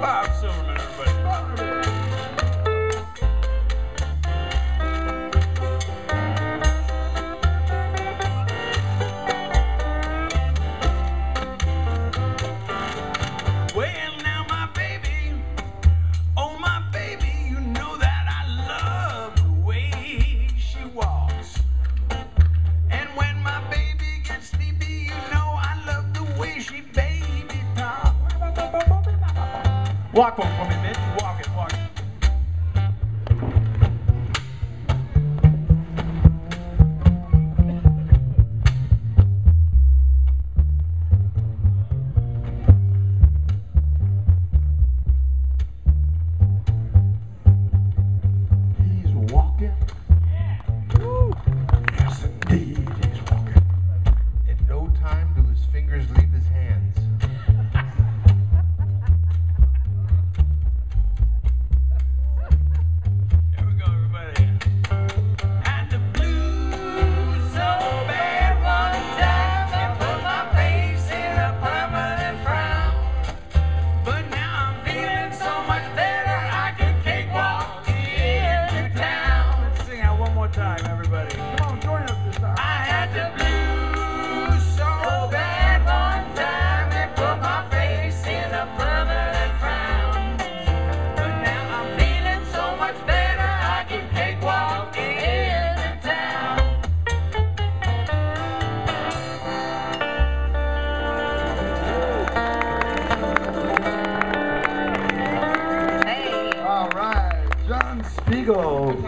Bob Silverman. Walk, walk, walk, walk, walk. Spiegel.